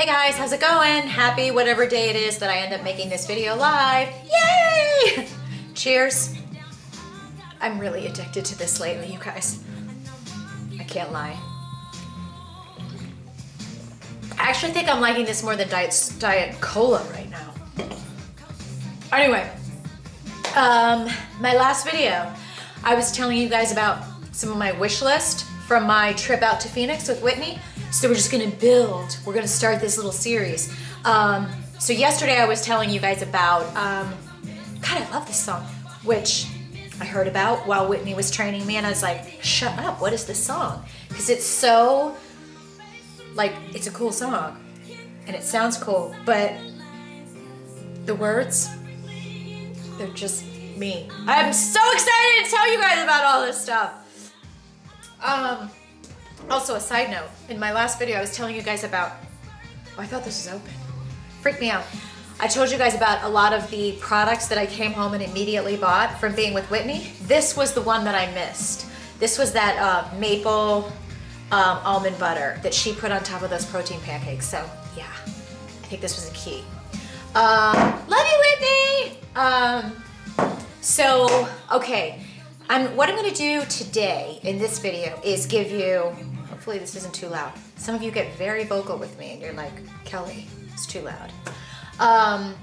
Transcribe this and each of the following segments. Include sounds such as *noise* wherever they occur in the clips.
Hey guys, how's it going? Happy whatever day it is that I end up making this video live. Yay! *laughs* Cheers. I'm really addicted to this lately, you guys. I can't lie. I actually think I'm liking this more than Diet, Diet Cola right now. Anyway, um, my last video, I was telling you guys about some of my wish list from my trip out to Phoenix with Whitney. So we're just gonna build. We're gonna start this little series. Um, so yesterday I was telling you guys about, um, God, I love this song, which I heard about while Whitney was training me and I was like, shut up, what is this song? Because it's so, like, it's a cool song and it sounds cool, but the words, they're just me. I'm so excited to tell you guys about all this stuff. Um, also, a side note, in my last video, I was telling you guys about, oh, I thought this was open. Freaked me out. I told you guys about a lot of the products that I came home and immediately bought from being with Whitney. This was the one that I missed. This was that uh, maple um, almond butter that she put on top of those protein pancakes. So yeah, I think this was a key. Um, love you, Whitney! Um, so, okay, I'm, what I'm gonna do today in this video is give you Hopefully this isn't too loud. Some of you get very vocal with me and you're like, Kelly, it's too loud. Um,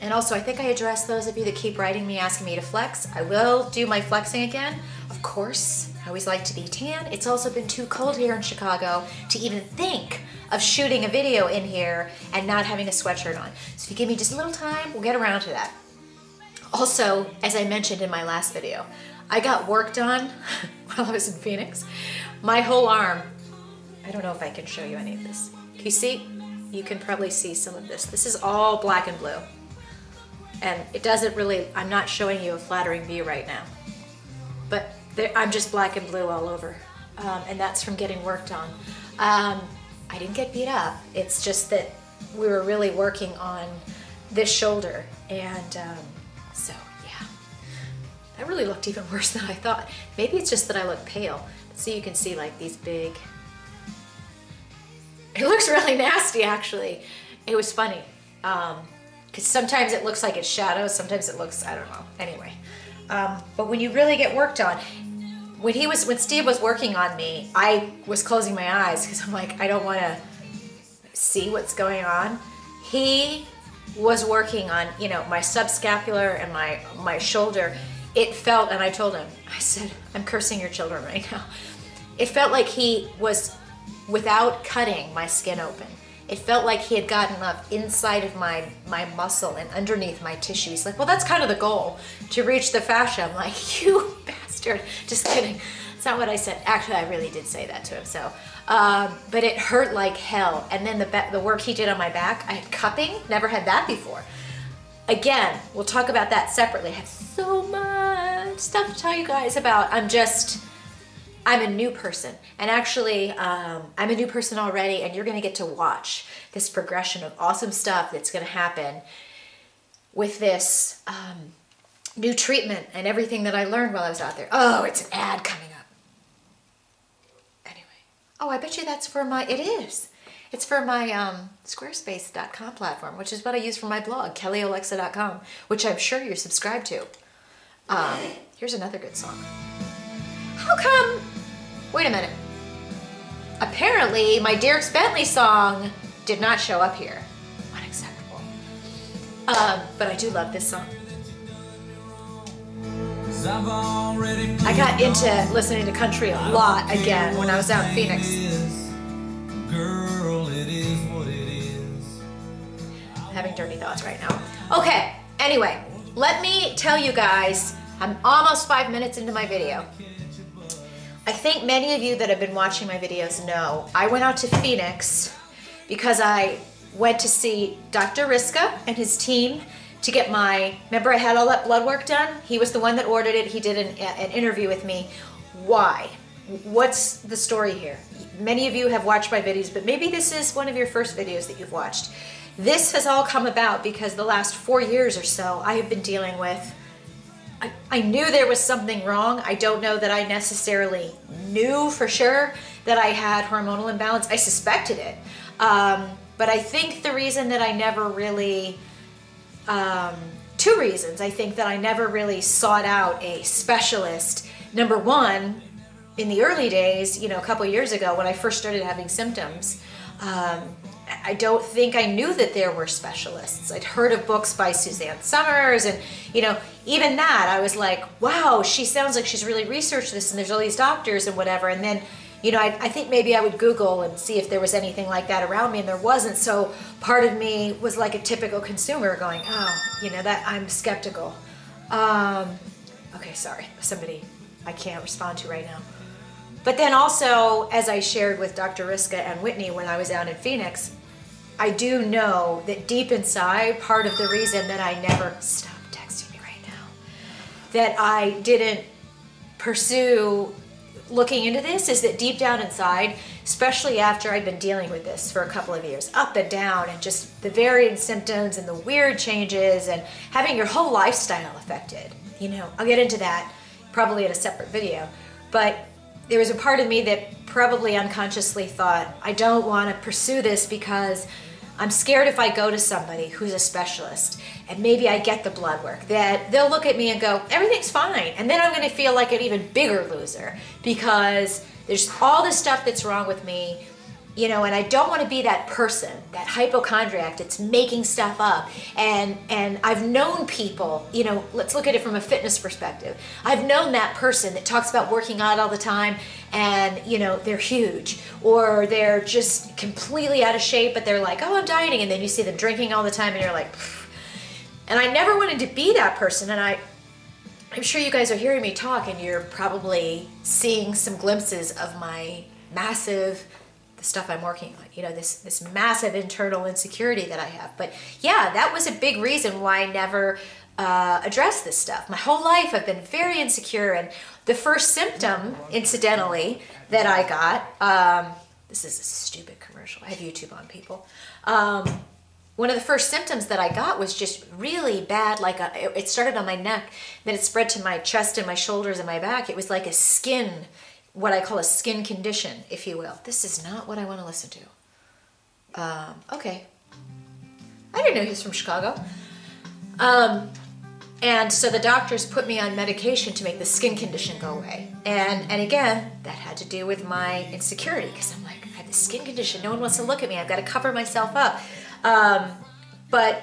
and also, I think I addressed those of you that keep writing me asking me to flex. I will do my flexing again. Of course, I always like to be tan. It's also been too cold here in Chicago to even think of shooting a video in here and not having a sweatshirt on. So if you give me just a little time, we'll get around to that. Also, as I mentioned in my last video, I got work done *laughs* while I was in Phoenix. My whole arm I don't know if I can show you any of this. Can you see? You can probably see some of this. This is all black and blue. And it doesn't really, I'm not showing you a flattering view right now. But I'm just black and blue all over. Um, and that's from getting worked on. Um, I didn't get beat up. It's just that we were really working on this shoulder. And um, so. That really looked even worse than I thought. Maybe it's just that I look pale. So you can see like these big *laughs* it looks really nasty, actually. It was funny. Um, because sometimes it looks like it's shadows, sometimes it looks, I don't know, anyway. Um, but when you really get worked on, when he was, when Steve was working on me, I was closing my eyes because I'm like, I don't want to see what's going on. He was working on, you know, my subscapular and my, my shoulder. It felt, and I told him, I said, I'm cursing your children right now. It felt like he was without cutting my skin open. It felt like he had gotten up inside of my, my muscle and underneath my tissue. He's like, well, that's kind of the goal, to reach the fascia. I'm like, *laughs* you bastard. Just kidding. It's not what I said. Actually, I really did say that to him. So, um, but it hurt like hell. And then the, the work he did on my back, I had cupping, never had that before. Again, we'll talk about that separately. I have so much stuff to tell you guys about. I'm just, I'm a new person. And actually, um, I'm a new person already, and you're going to get to watch this progression of awesome stuff that's going to happen with this um, new treatment and everything that I learned while I was out there. Oh, it's an ad coming up. Anyway. Oh, I bet you that's for my, it is. It's for my um, squarespace.com platform, which is what I use for my blog, kellyolexa.com, which I'm sure you're subscribed to. Um, here's another good song. How come Wait a minute. Apparently, my Dierks Bentley song did not show up here. Unacceptable. Um, but I do love this song. I got into listening to country a lot again when I was out in Phoenix. I'm having dirty thoughts right now. Okay, anyway, let me tell you guys, I'm almost five minutes into my video. I think many of you that have been watching my videos know I went out to Phoenix because I went to see Dr. Riske and his team to get my, remember I had all that blood work done? He was the one that ordered it. He did an, an interview with me. Why? What's the story here? Many of you have watched my videos, but maybe this is one of your first videos that you've watched. This has all come about because the last four years or so, I have been dealing with I, I knew there was something wrong. I don't know that I necessarily knew for sure that I had hormonal imbalance. I suspected it. Um, but I think the reason that I never really, um, two reasons I think that I never really sought out a specialist. Number one, in the early days, you know, a couple years ago when I first started having symptoms, um, I don't think I knew that there were specialists. I'd heard of books by Suzanne Somers and you know, even that, I was like, wow, she sounds like she's really researched this, and there's all these doctors and whatever. And then, you know, I, I think maybe I would Google and see if there was anything like that around me, and there wasn't. So part of me was like a typical consumer going, oh, you know, that I'm skeptical. Um, okay, sorry, somebody I can't respond to right now. But then also, as I shared with Dr. Riske and Whitney when I was out in Phoenix, I do know that deep inside, part of the reason that I never stop that I didn't pursue looking into this is that deep down inside, especially after I'd been dealing with this for a couple of years, up and down, and just the varying symptoms and the weird changes, and having your whole lifestyle affected. You know, I'll get into that probably in a separate video. But there was a part of me that probably unconsciously thought, I don't want to pursue this because I'm scared if I go to somebody who's a specialist and maybe I get the blood work that they'll look at me and go, everything's fine. And then I'm going to feel like an even bigger loser because there's all this stuff that's wrong with me you know and i don't want to be that person that hypochondriac that's making stuff up. And and i've known people you know let's look at it from a fitness perspective. I've known that person that talks about working out all the time and you know they're huge. Or they're just completely out of shape but they're like oh i'm dieting and then you see them drinking all the time and you're like and i never wanted to be that person and i i'm sure you guys are hearing me talk and you're probably seeing some glimpses of my massive the stuff I'm working on, you know, this, this massive internal insecurity that I have. But yeah, that was a big reason why I never uh, addressed this stuff. My whole life I've been very insecure. And the first symptom, incidentally, that I got, um, this is a stupid commercial. I have YouTube on people. Um, one of the first symptoms that I got was just really bad. Like a, it started on my neck, then it spread to my chest and my shoulders and my back. It was like a skin what I call a skin condition, if you will. This is not what I want to listen to. Um, okay. I didn't know he was from Chicago. Um, and so the doctors put me on medication to make the skin condition go away. And and again, that had to do with my insecurity because I'm like, I have this skin condition. No one wants to look at me. I've got to cover myself up. Um, but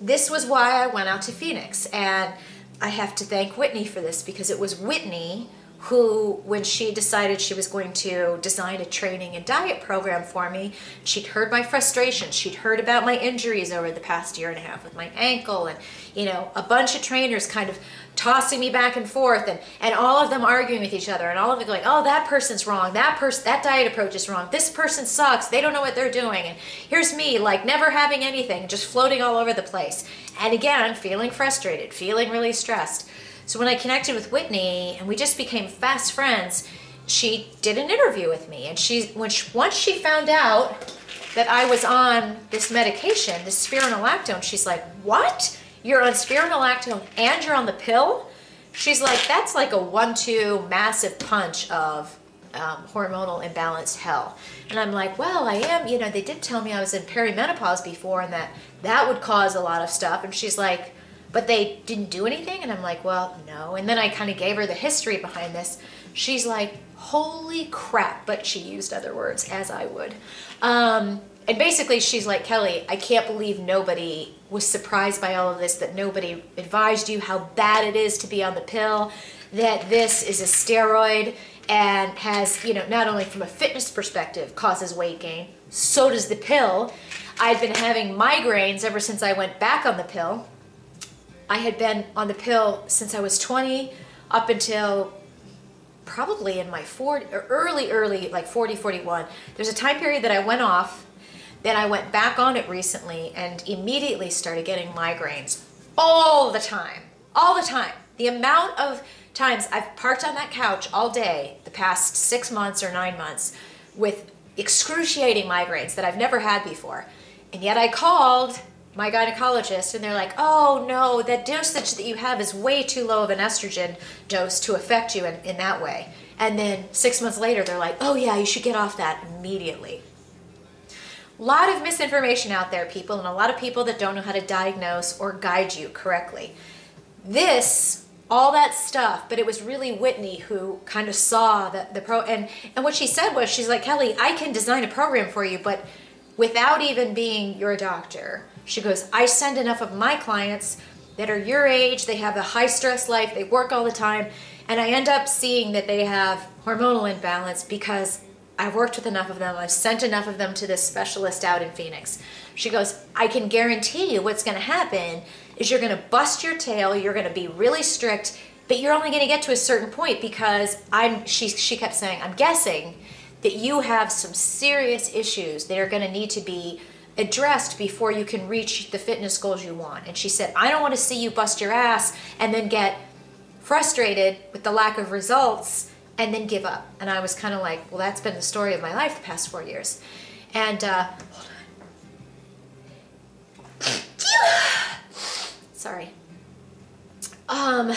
this was why I went out to Phoenix, and I have to thank Whitney for this because it was Whitney who, when she decided she was going to design a training and diet program for me, she'd heard my frustrations. She'd heard about my injuries over the past year and a half with my ankle and, you know, a bunch of trainers kind of tossing me back and forth and, and all of them arguing with each other and all of them going, oh, that person's wrong. That person, that diet approach is wrong. This person sucks. They don't know what they're doing. And here's me, like never having anything, just floating all over the place. And again, feeling frustrated, feeling really stressed. So when I connected with Whitney and we just became fast friends, she did an interview with me. And she, when she, once she found out that I was on this medication, this spironolactone, she's like, what? You're on spironolactone and you're on the pill? She's like, that's like a one-two massive punch of um, hormonal imbalance hell. And I'm like, well, I am, you know, they did tell me I was in perimenopause before and that that would cause a lot of stuff. And she's like, but they didn't do anything. And I'm like, well, no. And then I kind of gave her the history behind this. She's like, holy crap. But she used other words, as I would. Um, and basically, she's like, Kelly, I can't believe nobody was surprised by all of this, that nobody advised you how bad it is to be on the pill, that this is a steroid and has, you know, not only from a fitness perspective causes weight gain, so does the pill. I've been having migraines ever since I went back on the pill. I had been on the pill since I was 20 up until probably in my 40 or early early like 40 41 there's a time period that I went off then I went back on it recently and immediately started getting migraines all the time all the time. The amount of times I've parked on that couch all day the past 6 months or 9 months with excruciating migraines that I've never had before. And yet I called my gynecologist and they're like, oh no, that dosage that you have is way too low of an estrogen dose to affect you in, in that way. And then six months later, they're like, oh yeah, you should get off that immediately. A lot of misinformation out there, people, and a lot of people that don't know how to diagnose or guide you correctly. This, all that stuff, but it was really Whitney who kind of saw the, the pro, and, and what she said was, she's like, Kelly, I can design a program for you, but without even being your doctor, she goes, I send enough of my clients that are your age, they have a high stress life, they work all the time, and I end up seeing that they have hormonal imbalance because I've worked with enough of them. I've sent enough of them to this specialist out in Phoenix. She goes, I can guarantee you what's going to happen is you're going to bust your tail. You're going to be really strict, but you're only going to get to a certain point because I'm, she, she kept saying, I'm guessing that you have some serious issues that are going to need to be addressed before you can reach the fitness goals you want. And she said, I don't want to see you bust your ass and then get frustrated with the lack of results and then give up. And I was kind of like, well, that's been the story of my life the past four years. And, uh, sorry. Um,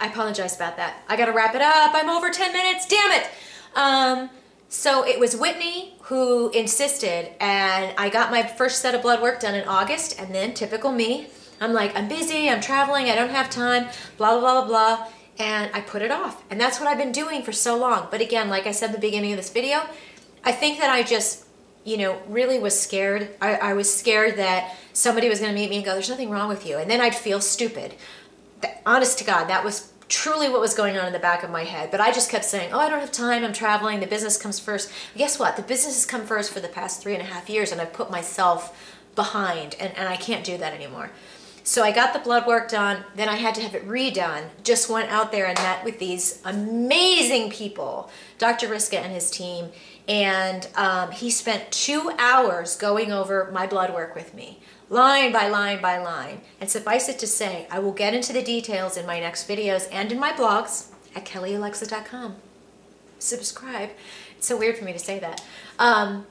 I apologize about that. I gotta wrap it up. I'm over 10 minutes, damn it. Um, so it was Whitney who insisted, and I got my first set of blood work done in August, and then typical me, I'm like, I'm busy, I'm traveling, I don't have time, blah, blah, blah, blah, blah and I put it off. And that's what I've been doing for so long. But again, like I said at the beginning of this video, I think that I just, you know, really was scared. I, I was scared that somebody was going to meet me and go, there's nothing wrong with you. And then I'd feel stupid. honest to God, that was truly what was going on in the back of my head. But I just kept saying, oh, I don't have time, I'm traveling, the business comes first. guess what? The business has come first for the past three and a half years and I've put myself behind and, and I can't do that anymore. So I got the blood work done, then I had to have it redone. Just went out there and met with these amazing people, Dr. Riske and his team, and um, he spent two hours going over my blood work with me, line by line by line. And suffice it to say, I will get into the details in my next videos and in my blogs at kellyolexa.com. Subscribe. It's so weird for me to say that. Um,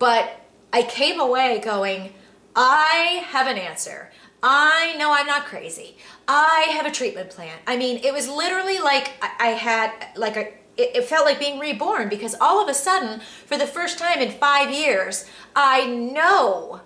but I came away going, I have an answer. I know I'm not crazy. I have a treatment plan. I mean, it was literally like I had like a it, felt like being reborn because all of a sudden, for the first time in five years, I know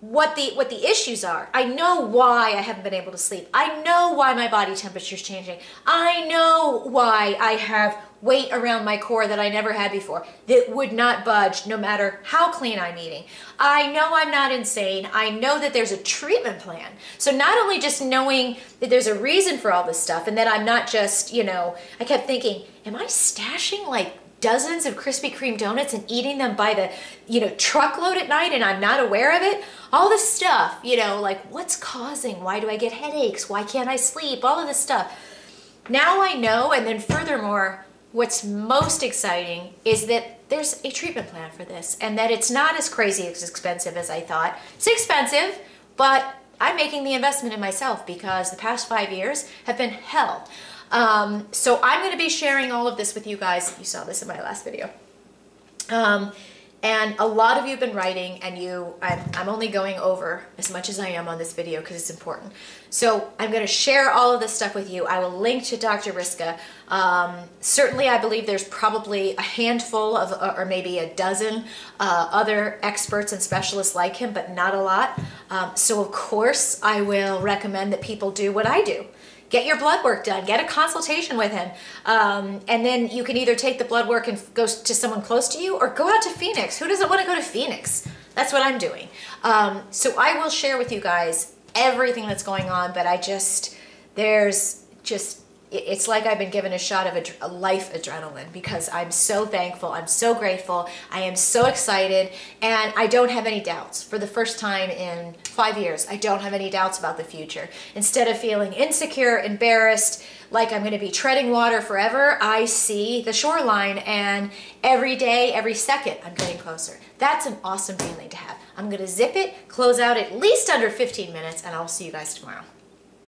what the what the issues are. I know why I haven't been able to sleep. I know why my body temperature is changing. I know why I have weight around my core that I never had before that would not budge no matter how clean I'm eating. I know I'm not insane. I know that there's a treatment plan. So not only just knowing that there's a reason for all this stuff and that I'm not just, you know, I kept thinking, am I stashing like dozens of Krispy Kreme donuts and eating them by the, you know, truckload at night and I'm not aware of it. All this stuff, you know, like what's causing? Why do I get headaches? Why can't I sleep? All of this stuff. Now I know, and then furthermore, what's most exciting is that there's a treatment plan for this and that it's not as crazy as expensive as I thought. It's expensive, but I'm making the investment in myself because the past five years have been hell. Um, so I'm going to be sharing all of this with you guys. You saw this in my last video. Um, and a lot of you have been writing and you, I'm, I'm only going over as much as I am on this video because it's important. So I'm going to share all of this stuff with you. I will link to Dr. Riske. Um, certainly I believe there's probably a handful of, or maybe a dozen uh, other experts and specialists like him, but not a lot. Um, so of course I will recommend that people do what I do get your blood work done, get a consultation with him. Um, and then you can either take the blood work and go to someone close to you or go out to Phoenix. Who doesn't want to go to Phoenix? That's what I'm doing. Um, so I will share with you guys everything that's going on, but I just, there's just it's like I've been given a shot of a life adrenaline because I'm so thankful, I'm so grateful, I am so excited, and I don't have any doubts. For the first time in five years, I don't have any doubts about the future. Instead of feeling insecure, embarrassed, like I'm going to be treading water forever, I see the shoreline, and every day, every second, I'm getting closer. That's an awesome feeling to have. I'm going to zip it, close out at least under 15 minutes, and I'll see you guys tomorrow.